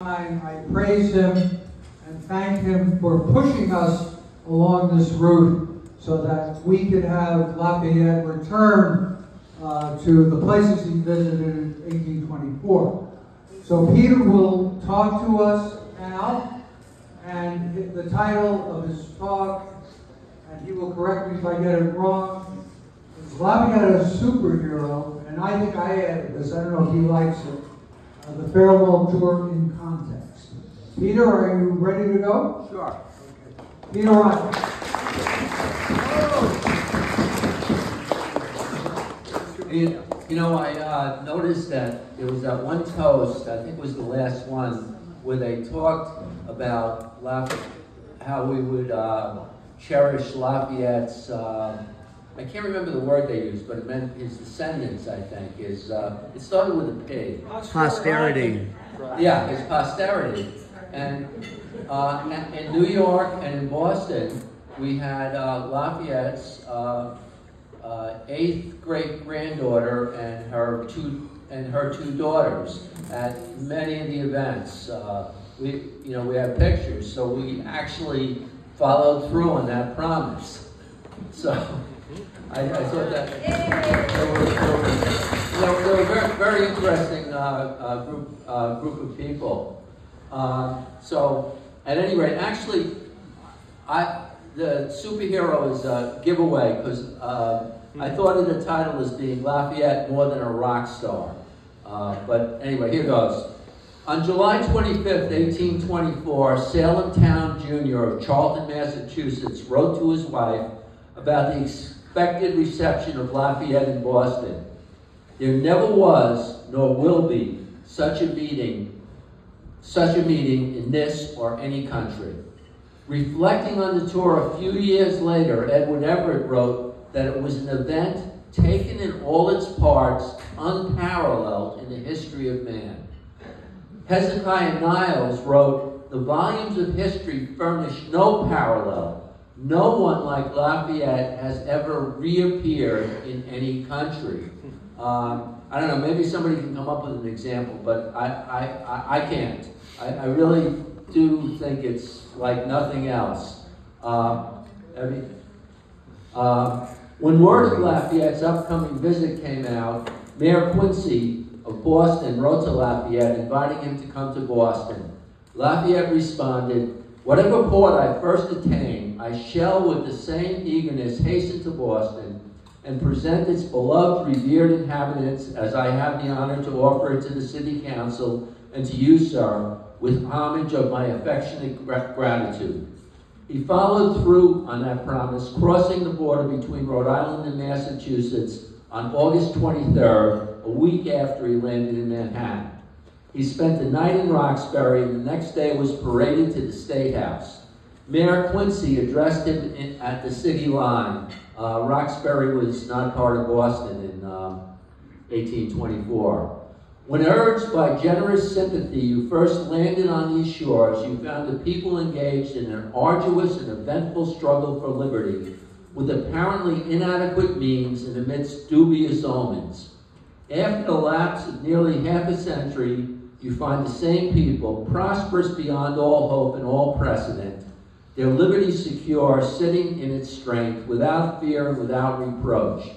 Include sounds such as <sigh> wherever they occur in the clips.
I praise him and thank him for pushing us along this route so that we could have Lafayette return uh, to the places he visited in 1824. So Peter will talk to us now, and the title of his talk, and he will correct me if I get it wrong, is Lafayette a superhero, and I think I added this, I don't know if he likes it, uh, the farewell tour in context. Peter, are you ready to go? Sure. Peter Ryan. You, you know, I uh, noticed that there was that one toast, I think it was the last one, where they talked about Laf- how we would uh, cherish Lafayette's, uh, I can't remember the word they used, but it meant his descendants, I think, is, uh, it started with a P. Posterity. Yeah, his posterity. And uh, in- in New York and in Boston, we had uh, Lafayette's uh, uh, eighth great granddaughter and her two and her two daughters at many of the events. Uh, we, you know, we have pictures, so we actually followed through on that promise. <laughs> So I, I thought that they were, they were, they were, very, very interesting uh, uh, group uh, group of people. Uh, so at any rate, actually, I the superhero is a giveaway because uh, I thought of the title as being Lafayette more than a rock star. Uh, but anyway, here goes. On July 25th, 1824, Salem Towne Jr. of Charlton, Massachusetts, wrote to his wife about the reception of Lafayette in Boston. There never was, nor will be, such a meeting, such a meeting in this or any country. Reflecting on the tour a few years later, Edward Everett wrote that it was an event taken in all its parts, unparalleled in the history of man. Hezekiah Niles wrote, The volumes of history furnish no parallel. No one like Lafayette has ever reappeared in any country. Um, I don't know, maybe somebody can come up with an example, but I, I, I, I can't. I, I really do think it's like nothing else. Uh, I mean, uh, when word of Lafayette's upcoming visit came out, Mayor Quincy of Boston wrote to Lafayette inviting him to come to Boston. Lafayette responded, Whatever port I first attain, I shall with the same eagerness hasten to Boston and present its beloved, revered inhabitants as I have the honor to offer it to the City Council and to you, sir, with homage of my affectionate gra- gratitude. He followed through on that promise, crossing the border between Rhode Island and Massachusetts on August 23rd, a week after he landed in Manhattan. He spent the night in Roxbury and the next day was paraded to the State House. Mayor Quincy addressed him in, at the city line. Uh, Roxbury was not part of Boston in um, 1824. When urged by generous sympathy, you first landed on these shores, you found the people engaged in an arduous and eventful struggle for liberty, with apparently inadequate means and amidst dubious omens. After the lapse of nearly half a century, you find the same people, prosperous beyond all hope and all precedent, their liberty secure, sitting in its strength, without fear without reproach.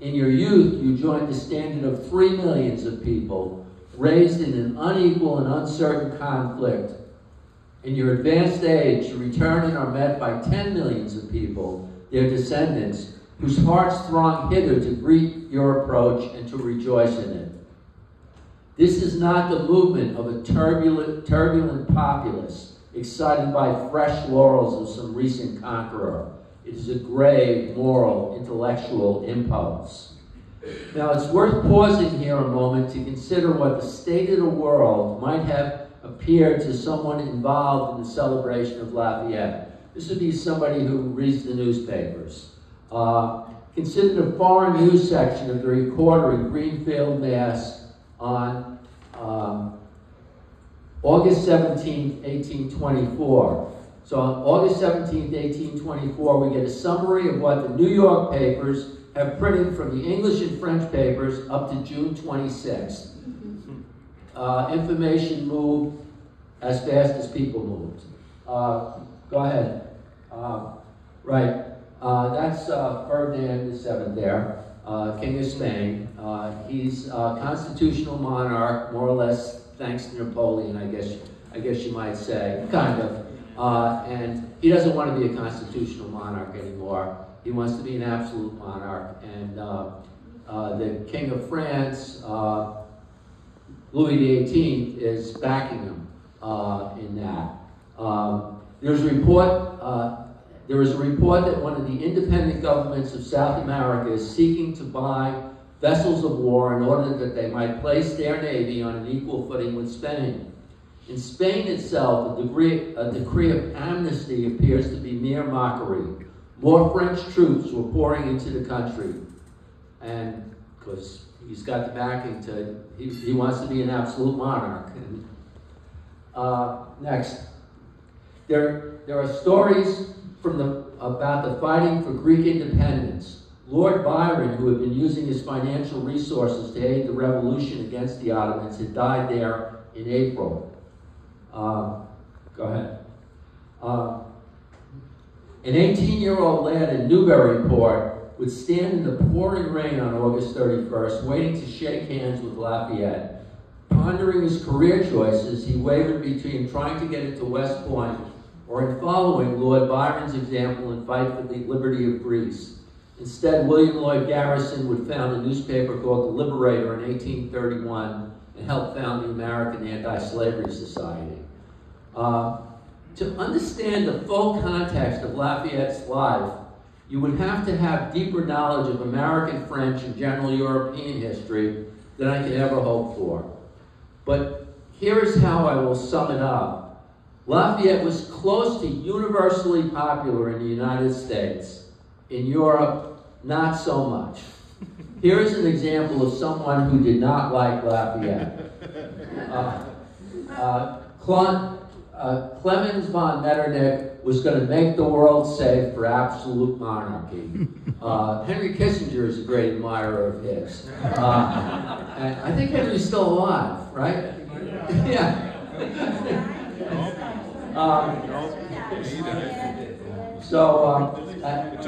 In your youth, you joined the standard of three millions of people, raised in an unequal and uncertain conflict. In your advanced age, you return and are met by ten millions of people, their descendants, whose hearts throng hither to greet your approach and to rejoice in it. This is not the movement of a turbulent, turbulent populace excited by fresh laurels of some recent conqueror. It is a grave, moral, intellectual impulse. Now, it's worth pausing here a moment to consider what the state of the world might have appeared to someone involved in the celebration of Lafayette. This would be somebody who reads the newspapers. Uh, consider the foreign news section of the Recorder in Greenfield, Mass. on um, August 17, 1824. So on August 17, 1824, we get a summary of what the New York papers have printed from the English and French papers up to June 26th. Uh, information moved as fast as people moved. Uh, go ahead. Uh, right. That's uh, Ferdinand VII there, uh, King of Spain. Uh, he's a constitutional monarch, more or less, thanks to Napoleon, I guess. I guess you might say, kind of. Uh, and he doesn't want to be a constitutional monarch anymore. He wants to be an absolute monarch. And uh, uh, the King of France, uh, Louis XVIII, is backing him in that. Um, there's a report. There is a report that one of the independent governments of South America is seeking to buy vessels of war in order that they might place their navy on an equal footing with Spain. In Spain itself, a, degree, a decree of amnesty appears to be mere mockery. More French troops were pouring into the country. And because he's got the backing to, he, he wants to be an absolute monarch. <laughs> Uh, next. There, there are stories from the, about the fighting for Greek independence. Lord Byron, who had been using his financial resources to aid the revolution against the Ottomans, had died there in April. Um, go ahead. Um, an 18-year-old lad in Newburyport would stand in the pouring rain on August 31st, waiting to shake hands with Lafayette. Pondering his career choices, he wavered between trying to get into West Point or in following Lord Byron's example and fight for the liberty of Greece. Instead, William Lloyd Garrison would found a newspaper called The Liberator in 1831 and helped found the American Anti-Slavery Society. Uh, to understand the full context of Lafayette's life, you would have to have deeper knowledge of American French and general European history than I could ever hope for. But here's how I will sum it up. Lafayette was close to universally popular in the United States. In Europe, not so much. Here's an example of someone who did not like Lafayette. Uh, uh, uh, Clemens von Metternich was going to make the world safe for absolute monarchy. Uh, Henry Kissinger is a great admirer of his. Uh, and I think Henry's still alive, right? yeah. Um, so, at,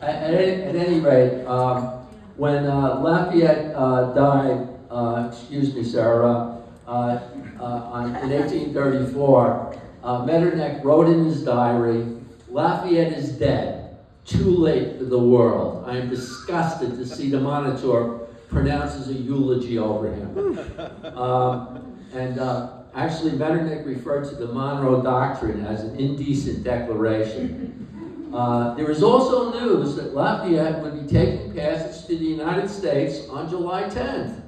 at, at, any rate, um, when uh, Lafayette uh, died, uh, excuse me, Sarah, uh, uh, on, in 1834, uh, Metternich wrote in his diary, Lafayette is dead, too late for the world. I am disgusted to see the monitor pronounces a eulogy over him. <laughs> Um, and Actually, Metternich referred to the Monroe Doctrine as an indecent declaration. Uh, was also news that Lafayette would be taking passage to the United States on July 10th.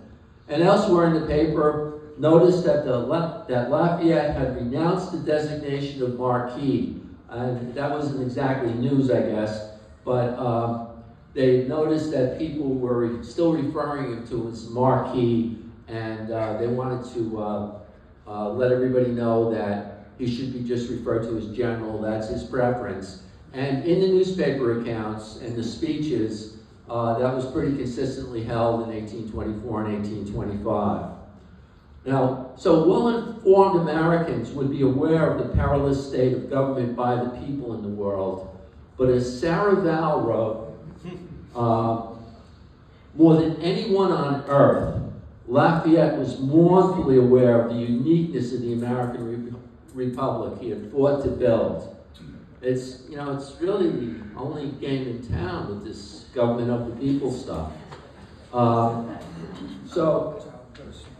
And elsewhere in the paper, notice that, the, that Lafayette had renounced the designation of Marquis. And that wasn't exactly news, I guess, but um, they noticed that people were still referring him to as Marquis, and uh, they wanted to uh, uh, let everybody know that he should be just referred to as general, that's his preference. And in the newspaper accounts and the speeches, uh, that was pretty consistently held in 1824 and 1825. Now, so well-informed Americans would be aware of the perilous state of government by the people in the world. But as Sarah Vowell wrote, <laughs> uh, more than anyone on earth, Lafayette was mournfully aware of the uniqueness of the American Re Republic he had fought to build. It's, you know, it's really the only game in town with this government of the people stuff. Um, so,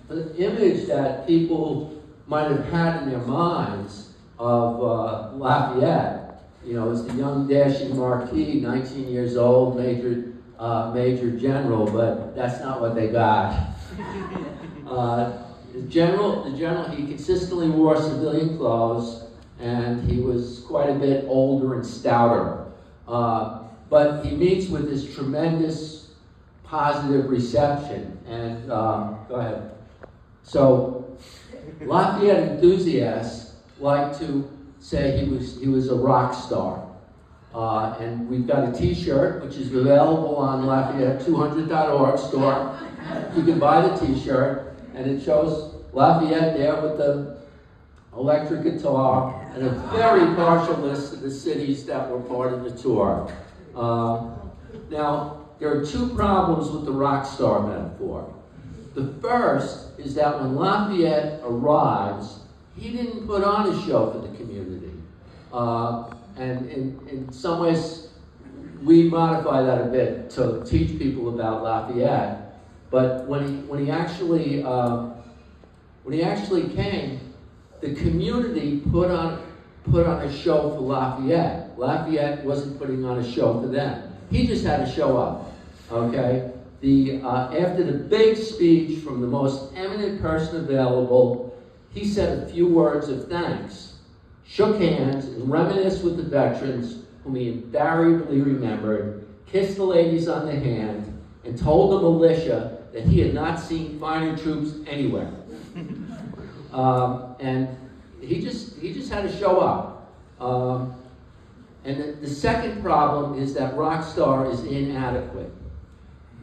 the image that people might have had in their minds of uh, Lafayette, you know, as the young dashing marquis, 19 years old, major, uh, major general, but that's not what they got. <laughs> Uh, the general, the general, he consistently wore civilian clothes, and he was quite a bit older and stouter. Uh, but he meets with this tremendous positive reception. And um, go ahead. So Lafayette enthusiasts like to say he was he was a rock star. Uh, and we've got a T-shirt which is available on Lafayette200.org store. You can buy the T-shirt, and it shows Lafayette there with the electric guitar, and a very partial list of the cities that were part of the tour. Uh, now, there are two problems with the rock star metaphor. The first is that when Lafayette arrives, he didn't put on a show for the community. Uh, and in, in some ways, we modify that a bit to teach people about Lafayette. But when he, when he actually uh, when he actually came, the community put on put on a show for Lafayette. Lafayette wasn't putting on a show for them. He just had to show up. Okay. The uh, after the big speech from the most eminent person available, he said a few words of thanks, shook hands, and reminisced with the veterans whom he invariably remembered, kissed the ladies on the hand, and told the militia that he had not seen finer troops anywhere. <laughs> um, and he just he just had to show up. Um, and the, the second problem is that Rockstar is inadequate.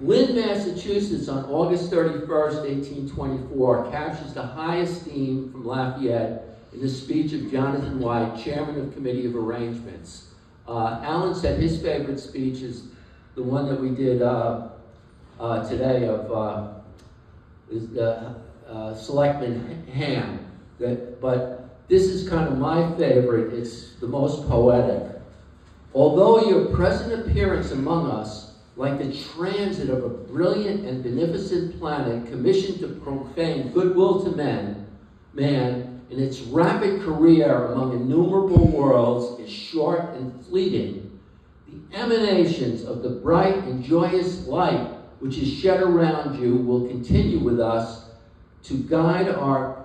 Lynn, Massachusetts, on August 31st, 1824, captures the high esteem from Lafayette in the speech of Jonathan White, chairman of Committee of Arrangements. Uh, Alan said his favorite speech is the one that we did uh, uh, today of uh, is the uh, Selectman Ham. That, but this is kind of my favorite. It's the most poetic. Although your present appearance among us, like the transit of a brilliant and beneficent planet commissioned to profane goodwill to men, man, in its rapid career among innumerable worlds is short and fleeting, the emanations of the bright and joyous light which is shed around you will continue with us to guide our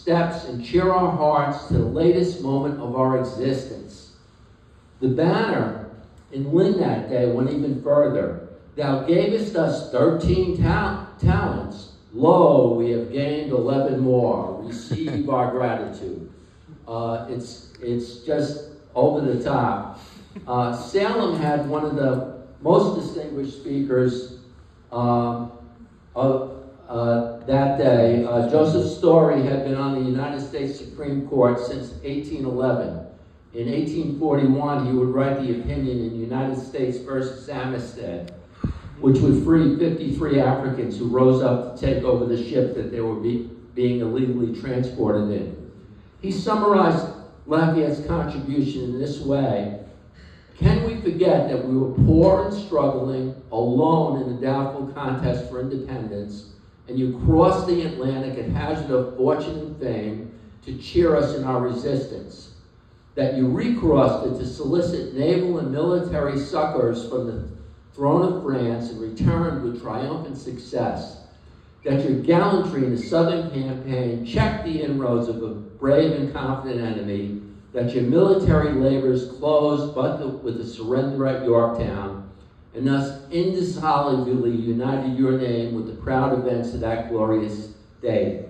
steps and cheer our hearts to the latest moment of our existence. The banner in Lynn that day went even further. Thou gavest us 13 ta talents Lo, we have gained 11 more. Receive our gratitude. Uh, it's, it's just over the top. Uh, Salem had one of the most distinguished speakers um, of uh, that day. Uh, Joseph Story had been on the United States Supreme Court since 1811. In 1841, he would write the opinion in United States versus Amistad which would free 53 Africans who rose up to take over the ship that they were be, being illegally transported in. He summarized Lafayette's contribution in this way. Can we forget that we were poor and struggling, alone in the doubtful contest for independence, and you crossed the Atlantic at hazard of fortune and fame to cheer us in our resistance? That you recrossed it to solicit naval and military succors from the throne of France and returned with triumphant success. That your gallantry in the southern campaign checked the inroads of a brave and confident enemy. That your military labors closed but with the surrender at Yorktown, and thus indissolubly united your name with the proud events of that glorious day.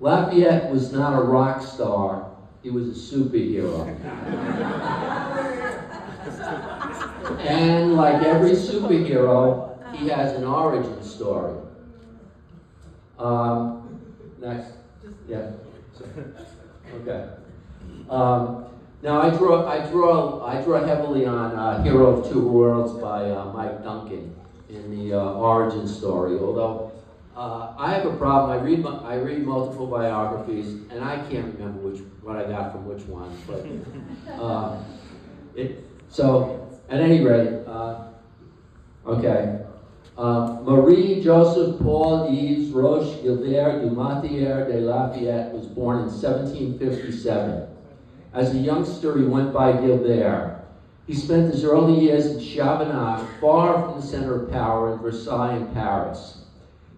Lafayette was not a rock star, he was a superhero. <laughs> And like every superhero, he has an origin story. Um, next. Yeah. Okay. Um, now I draw, I draw, I draw heavily on uh, "Hero of Two Worlds" by uh, Mike Duncan in the uh, origin story. Although uh, I have a problem, I read, I read multiple biographies, and I can't remember which what I got from which one. But <laughs> uh, it, so at any rate, uh, okay. Marie Joseph Paul Yves Roche Gilbert du Motier de Lafayette was born in 1757. As a youngster, he went by Gilbert. He spent his early years in Chabannes, far from the center of power in Versailles and Paris.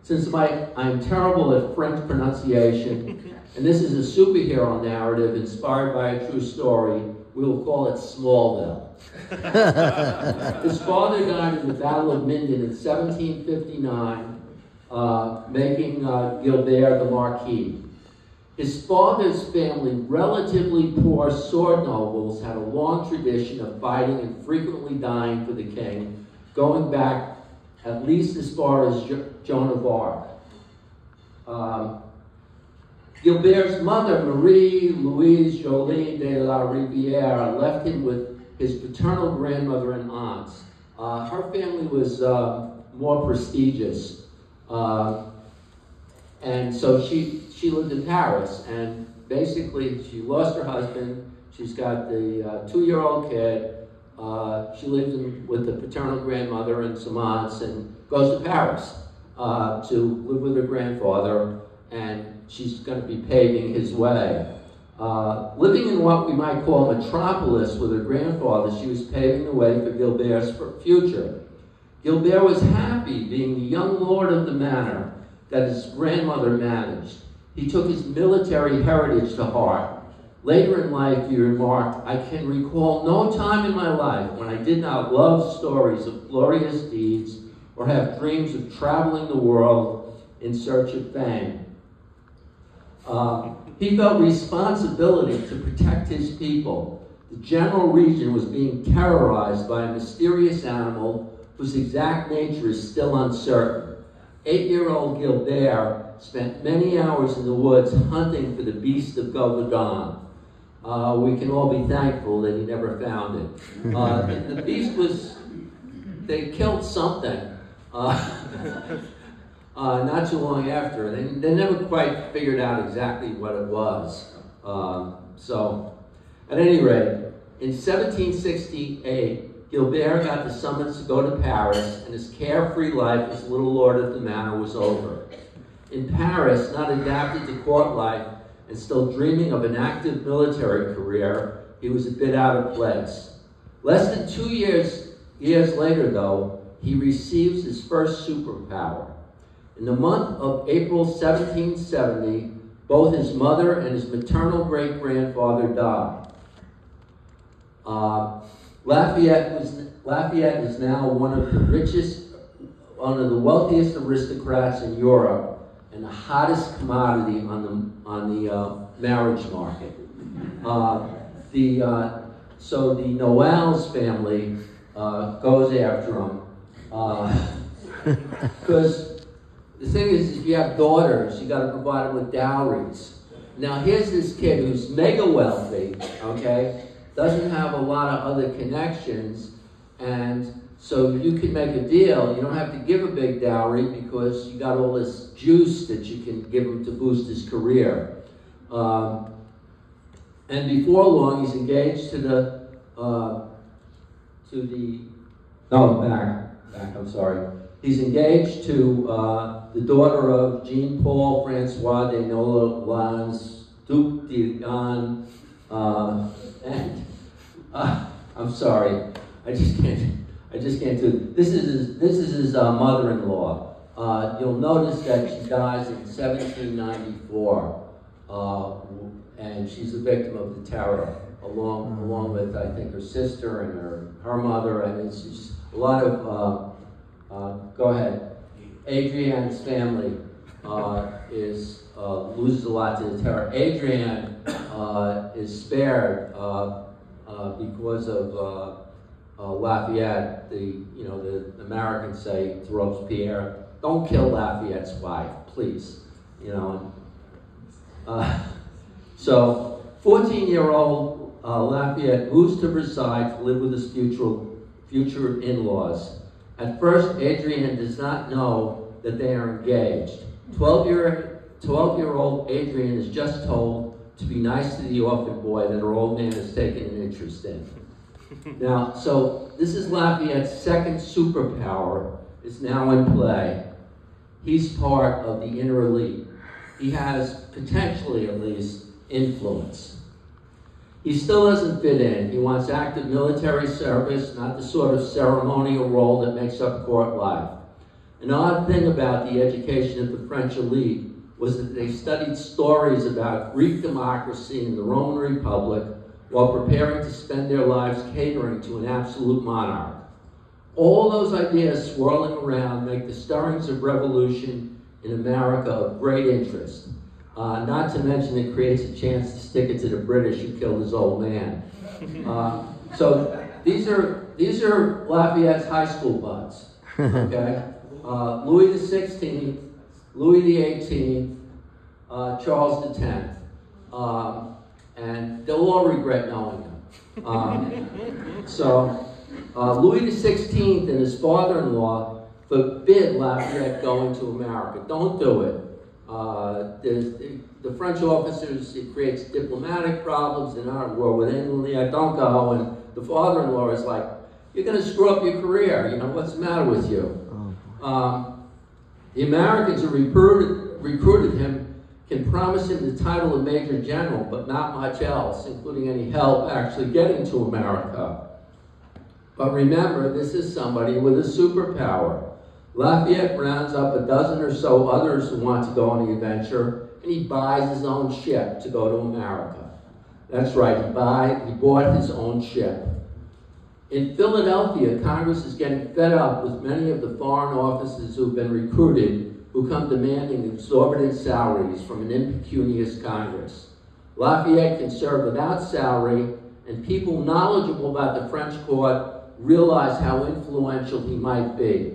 Since my, I'm terrible at French pronunciation, and this is a superhero narrative inspired by a true story, we will call it Smallville. <laughs> His father died in the Battle of Minden in 1759, uh, making uh, Gilbert the Marquis. His father's family, relatively poor sword nobles, had a long tradition of fighting and frequently dying for the king, going back at least as far as jo Joan of Arc. Um, Gilbert's mother, Marie Louise Jolene de la Riviere, left him with his paternal grandmother and aunts. Uh, her family was uh, more prestigious. Uh, and so she, she lived in Paris. And basically, she lost her husband. She's got the uh, two year old kid. Uh, she lives in, with the paternal grandmother and some aunts and goes to Paris uh, to live with her grandfather. And she's going to be paving his way. Uh, living in what we might call a metropolis with her grandfather, she was paving the way for Gilbert's future. Gilbert was happy being the young lord of the manor that his grandmother managed. He took his military heritage to heart. Later in life, he remarked, I can recall no time in my life when I did not love stories of glorious deeds or have dreams of traveling the world in search of fame. Uh, he felt responsibility to protect his people. The general region was being terrorized by a mysterious animal whose exact nature is still uncertain. Eight-year-old Gilbert spent many hours in the woods hunting for the beast of Gévaudan. Uh, we can all be thankful that he never found it. Uh, the, beast was, they killed something. Uh, <laughs> uh, not too long after. They, they never quite figured out exactly what it was. Um, so, at any rate, in 1768, Gilbert got the summons to go to Paris, and his carefree life as little lord of the manor was over. In Paris, not adapted to court life and still dreaming of an active military career, he was a bit out of place. Less than two years, years later, though, he receives his first superpower. In the month of April 1770, both his mother and his maternal great grandfather died. Uh, Lafayette, was, Lafayette is now one of the richest, one of the wealthiest aristocrats in Europe, and the hottest commodity on the on the uh, marriage market. Uh, the uh, so the Noailles family uh, goes after him because uh, <laughs> the thing is, if you have daughters, you got to provide them with dowries. Now, here's this kid who's mega wealthy, okay, doesn't have a lot of other connections, and so you can make a deal. You don't have to give a big dowry because you got all this juice that you can give him to boost his career. Um, and before long, he's engaged to the uh, to the no back back. I'm sorry. He's engaged to uh, the daughter of Jean Paul Francois de Noailles, Duc d'Ayen, uh, and uh, I'm sorry, I just can't. I just can't do. This is his, this is his uh, mother-in-law. Uh, you'll notice that she dies in 1794, uh, and she's a victim of the terror, along along with I think her sister and her her mother, and it's just a lot of uh, go ahead. Adrienne's family uh, is uh, loses a lot to the terror. Adrienne uh, Uh, is spared uh, uh, because of uh, uh, Lafayette. The you know the Americans say to Robespierre, "Don't kill Lafayette's wife, please." You know. <laughs> so, 14-year-old Lafayette moves to Versailles to live with his future future in-laws. At first, Adrienne does not know that they are engaged. 12 year, 12 year old Adrienne is just told to be nice to the orphan boy that her old man has taken an interest in. <laughs> now, so this is Lafayette's second superpower is now in play. He's part of the inner elite. He has potentially, at least, influence. He still doesn't fit in. He wants active military service, not the sort of ceremonial role that makes up court life. An odd thing about the education of the French elite was that they studied stories about Greek democracy and the Roman Republic while preparing to spend their lives catering to an absolute monarch. All those ideas swirling around make the stirrings of revolution in America of great interest. Uh, not to mention it creates a chance to stick it to the British who killed his old man. Uh, so these are these are Lafayette's high school buds. Okay, <laughs> uh, Louis the Sixteenth, Louis the Eighteenth, uh, Charles X. Um, and they'll all regret knowing him. Um, <laughs> so, uh, Louis XVI and his father-in-law forbid Lafayette going to America. Don't do it. Uh, the, the French officers, it creates diplomatic problems in our war with England. Yeah, don't go. And the father-in-law is like, you're going to screw up your career. You know, what's the matter with you? Um, the Americans who recruited, recruited him can promise him the title of Major General, but not much else, including any help actually getting to America. But remember, this is somebody with a superpower. Lafayette rounds up a dozen or so others who want to go on the adventure, and he buys his own ship to go to America. That's right, he, buy, he bought his own ship. In Philadelphia, Congress is getting fed up with many of the foreign officers who've been recruited who come demanding exorbitant salaries from an impecunious Congress. Lafayette can serve without salary, and people knowledgeable about the French court realize how influential he might be.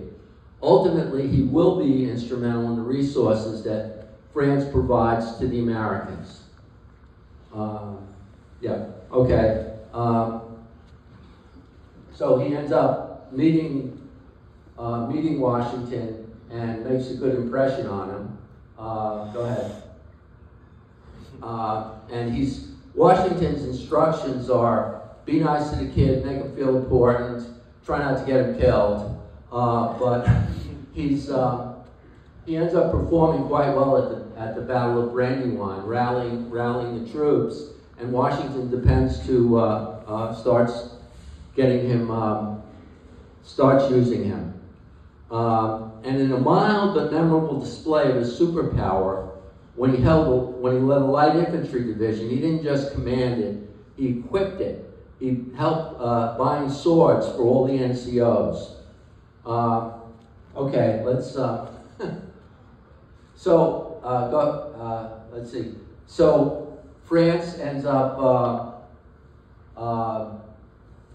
Ultimately, he will be instrumental in the resources that France provides to the Americans. Um, yeah, okay. Um, so he ends up meeting, uh, meeting Washington and makes a good impression on him. Uh, go ahead. Uh, and he's Washington's instructions are be nice to the kid, make him feel important, try not to get him killed. Uh, but he's uh, he ends up performing quite well at the at the Battle of Brandywine, rallying rallying the troops, and Washington depends to uh, uh, starts getting him um, starts using him. Um, and in a mild but memorable display of his superpower, when he held when he led a light infantry division, he didn't just command it; he equipped it. He helped uh, buying swords for all the NCOs. Uh, okay, let's. Uh, <laughs> so uh, go. Uh, let's see. So France ends up.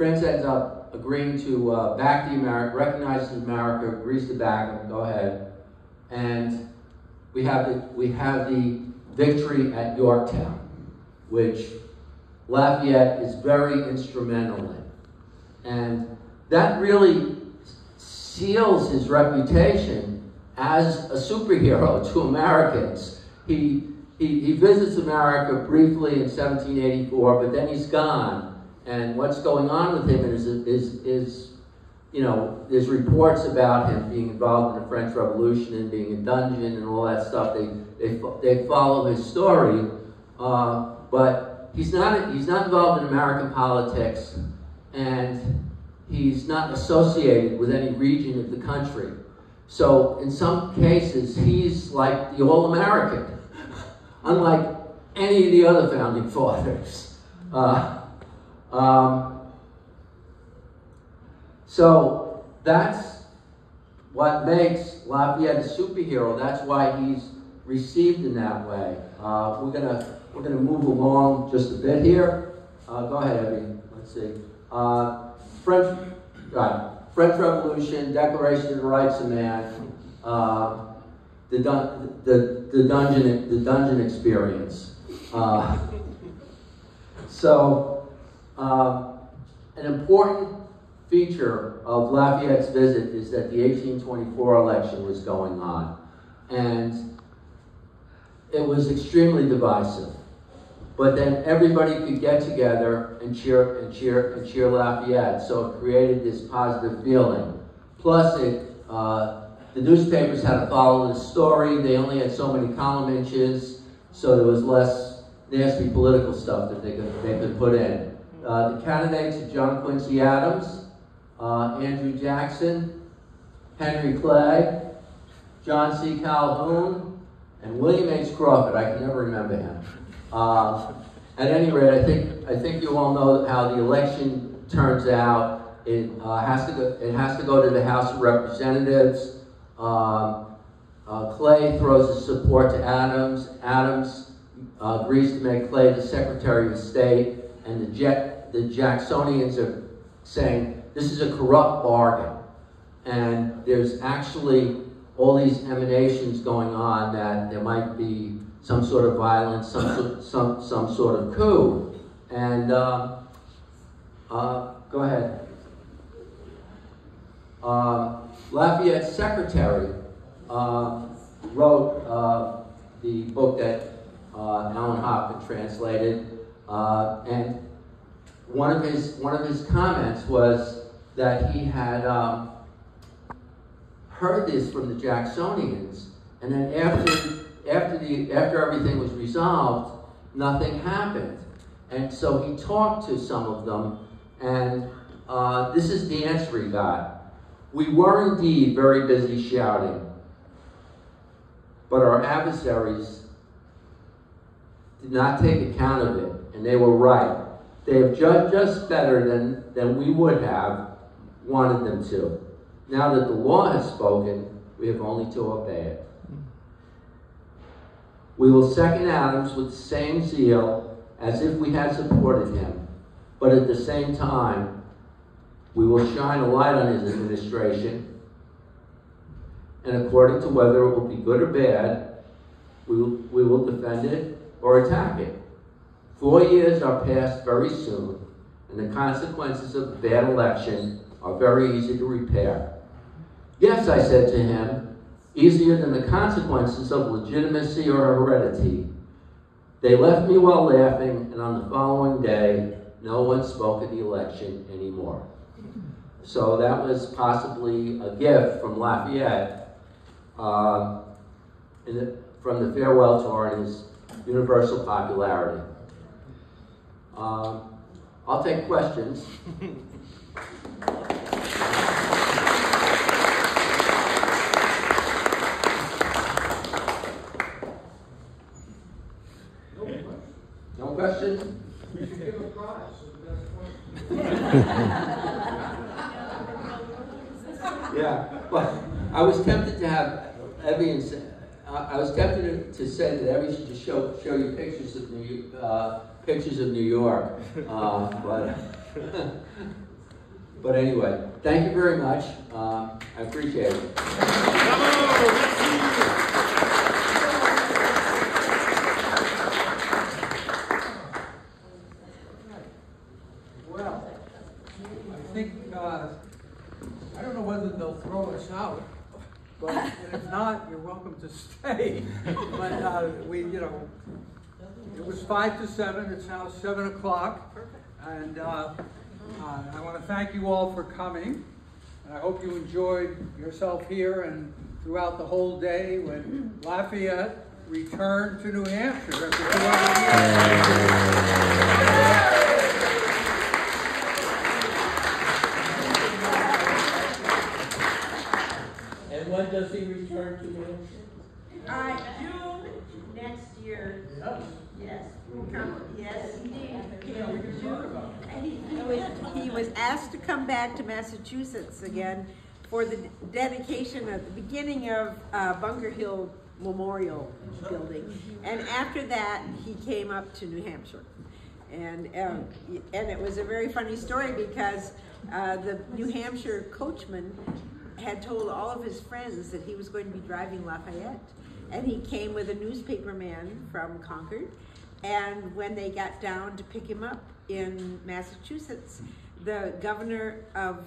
Uh, France ends up agreeing to back the America, recognizes America, agrees to back them. Go ahead, and we have the we have the victory at Yorktown, which Lafayette is very instrumental in. And that really seals his reputation as a superhero <laughs> to Americans. He, he, he visits America briefly in 1784, but then he's gone. And what's going on with him is, is, is you know, there's reports about him being involved in the French Revolution and being in dungeon and all that stuff. They, they, they follow his story, uh, but he's not he's not involved in American politics, and he's not associated with any region of the country. So in some cases, he's like the all-American, <laughs> unlike any of the other founding <laughs> fathers. Uh, um, so that's what makes Lafayette a superhero. That's why he's received in that way. Uh, we're gonna we're to move along just a bit here. Uh, go ahead, Evie. Let's see. Uh, French, right. French Revolution, Declaration of the Rights of Man, uh, the, dun the, the, dungeon, the dungeon experience. Uh, <laughs> so, uh, an important feature of Lafayette's visit is that the 1824 election was going on. And it was extremely divisive but then everybody could get together and cheer and cheer and cheer Lafayette. So it created this positive feeling. Plus, it uh, the newspapers had to follow the story. They only had so many column inches, so there was less nasty political stuff that they could they could put in. Uh, the candidates are John Quincy Adams, uh, Andrew Jackson, Henry Clay, John C. Calhoun, and William H. Crawford. I can never remember him. Uh, at any rate, I think I think you all know how the election turns out. It uh, has to go. It has to go to the House of Representatives. Um, uh, Clay throws his support to Adams. Adams uh, agrees to make Clay the Secretary of State, and the Jet, the Jacksonians are saying this is a corrupt bargain. And there's actually all these emanations going on that there might be some sort of violence, some, some, some sort of coup. And, uh, uh, go ahead. Uh, Lafayette's secretary uh, wrote uh, the book that uh, Alan Hoffman translated, uh, and one of his one of his comments was that he had um, heard this from the Jacksonians, and then after after the after everything was resolved, nothing happened, and so he talked to some of them, and uh, this is the answer he got. We were indeed very busy shouting, but our adversaries did not take account of it, and they were right. They have judged us better than, than we would have wanted them to. Now that the law has spoken, we have only to obey it. We will second Adams with the same zeal as if we had supported him, but at the same time, we will shine a light on his administration, and according to whether it will be good or bad, we will, we will defend it or attack it. Four years are passed very soon, and the consequences of a bad election are very easy to repair. Yes, I said to him, easier than the consequences of legitimacy or heredity. They left me while laughing, and on the following day, no one spoke of the election anymore. So that was possibly a gift from Lafayette uh, the, from the farewell tour and his universal popularity. Um, I'll take questions. No questions? We should give a prize to the best one. <laughs> Yeah, well, I was tempted to have Evie and, say- I I was tempted to- to say that should just show, show you pictures of New, uh, pictures of New York, uh, but, <laughs> but anyway, thank you very much, uh, I appreciate it. Well, I think, uh, I don't know whether they'll throw us out, but if not, you're welcome to stay. But, uh, we, you know, it was five to seven, it's now seven o'clock. And, uh, uh, I want to thank you all for coming. And I hope you enjoyed yourself here and throughout the whole day when Lafayette returned to New Hampshire after 200 years. Does he return to New Hampshire? Uh, June next year, yes, yes, indeed. He, he was asked to come back to Massachusetts again for the dedication at the beginning of, uh, Bunker Hill Memorial Building. And after that, he came up to New Hampshire. And, um, and it was a very funny story because, uh, the New Hampshire coachman had told all of his friends that he was going to be driving Lafayette. And he came with a newspaper man from Concord. And when they got down to pick him up in Massachusetts, the governor of,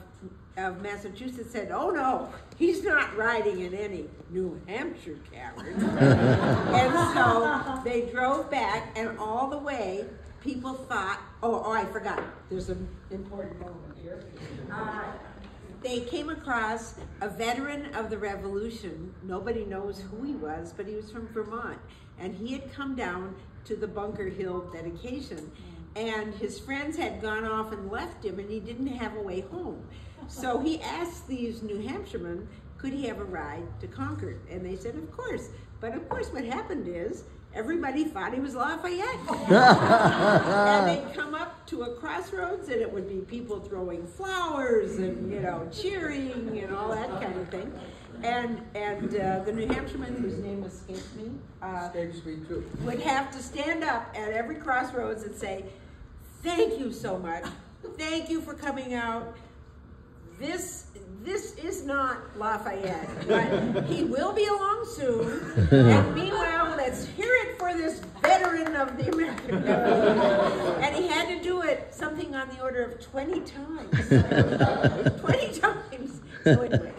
of Massachusetts said, oh no, he's not riding in any New Hampshire carriage. <laughs> and so they drove back and all the way, people thought, oh, oh, I forgot, there's an important moment here. Uh, they came across a veteran of the Revolution. Nobody knows who he was, but he was from Vermont. And he had come down to the Bunker Hill dedication. And his friends had gone off and left him, and he didn't have a way home. So he asked these New Hampshiremen, could he have a ride to Concord? And they said, of course. But of course, what happened is everybody thought he was Lafayette. <laughs> and they'd come up to a crossroads and it would be people throwing flowers and, you know, cheering and all that kind of thing. And, and uh, the New Hampshireman, whose name escapes me, uh, Escapes me too. would have to stand up at every crossroads and say, thank you so much. Thank you for coming out. this, this is not Lafayette, but he will be along soon. And <laughs> meanwhile, let's hear it for this veteran of the American Revolution. And he had to do it something on the order of 20 times. <laughs> 20 times. So anyway,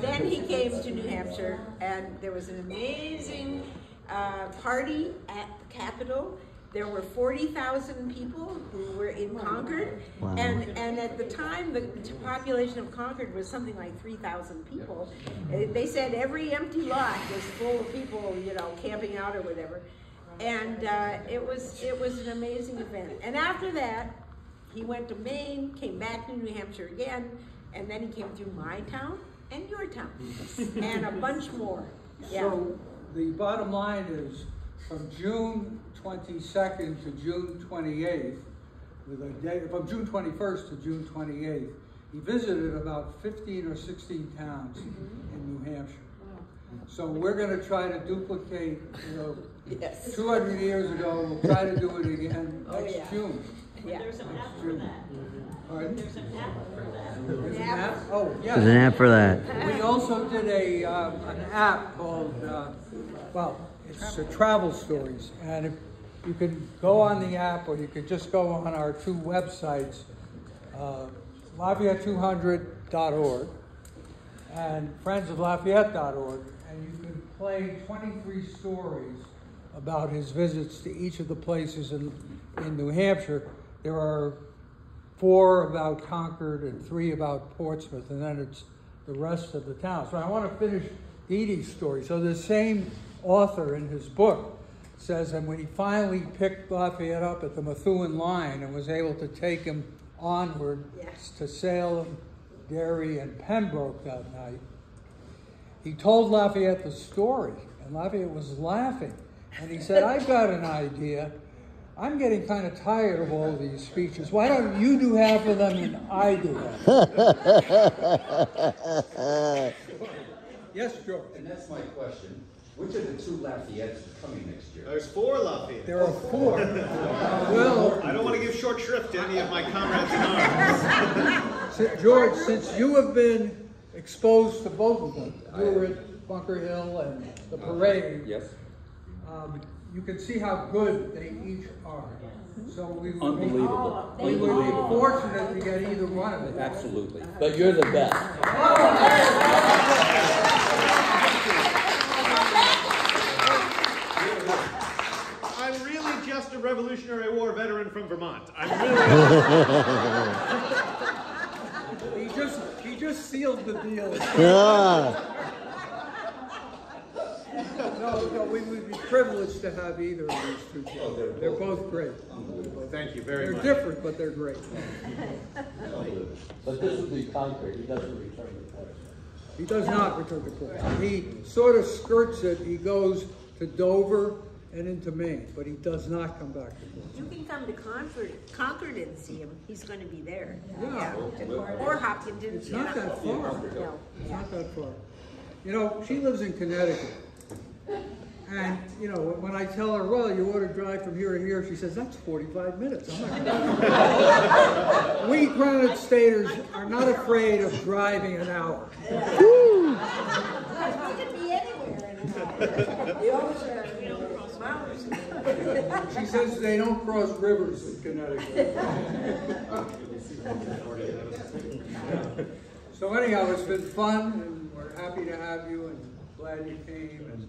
then he came to New Hampshire, and there was an amazing uh, party at the Capitol. There were 40,000 people who were in Concord, and, and at the time, the population of Concord was something like 3,000 people. They said every empty lot was full of people, you know, camping out or whatever. And uh, it was, it was an amazing event. And after that, he went to Maine, came back to New Hampshire again, and then he came through my town and your town, <laughs> and a bunch more. Yeah. So the bottom line is, from June twenty-second to June twenty-eighth, with a day, from June twenty-first to June twenty-eighth, he visited about fifteen or sixteen towns in New Hampshire. So we're gonna try to duplicate, you know, Yes. two hundred years ago, we'll try to do it again Oh, yeah. next June. Yeah. There's an app for that. Pardon? There's an app for that. There's an App. app? Oh, yes. There's an app for that. We also did a, um, an app called, uh, well, it's uh, Travel Stories. And if, you can go on the app or you could just go on our two websites, uh, Lafayette200.org and friendsoflafayette.org. And you can play 23 stories about his visits to each of the places in, in New Hampshire. There are four about Concord and three about Portsmouth, and then it's the rest of the town. So I want to finish Dee Dee's story. So the same author in his book says, and when he finally picked Lafayette up at the Methuen line and was able to take him onward Yes. to Salem, Derry, and Pembroke that night, he told Lafayette the story, and Lafayette was laughing. And he said, I've got an idea. I'm getting kind of tired of all these speeches. Why don't you do half of them and I do half? <laughs> yes, George. And that's my question. Which of the two Lafayettes are coming next year? There's four Lafayette. There are four. well, I don't want to give short shrift to any of my comrades in arms. George, since you have been exposed to both of them, you were at Bunker Hill and the parade. Yes. Um, you can see how good they each are. So we would be, Unbelievable. we would be fortunate to get either one of them. Absolutely. But you're the best. I'm really just a Revolutionary War veteran from Vermont. I'm really. <laughs> He just, he just sealed the deal. Ah, No, no, we would be privileged to have either of these two oh, kids. They're both great. Thank you very They're much. different, but they're great. But this would be Concord, he doesn't return the place. He does not return to Portsmouth. He sort of skirts it. He goes to Dover and into Maine, but he does not come back to Portsmouth. You can come to Concord, Concord and see him. He's going to be there. Yeah. Or Hopkinton. It's not Not that far. No. It's not that far. You know, she lives in Connecticut. And, you know, when I tell her, well, you ought to drive from here to here, she says, that's 45 minutes. We Granite Staters are not afraid of driving an hour. Because we could be anywhere in an hour. She says they don't cross rivers in Connecticut. So anyhow, it's been fun, and we're happy to have you, and glad you came, and.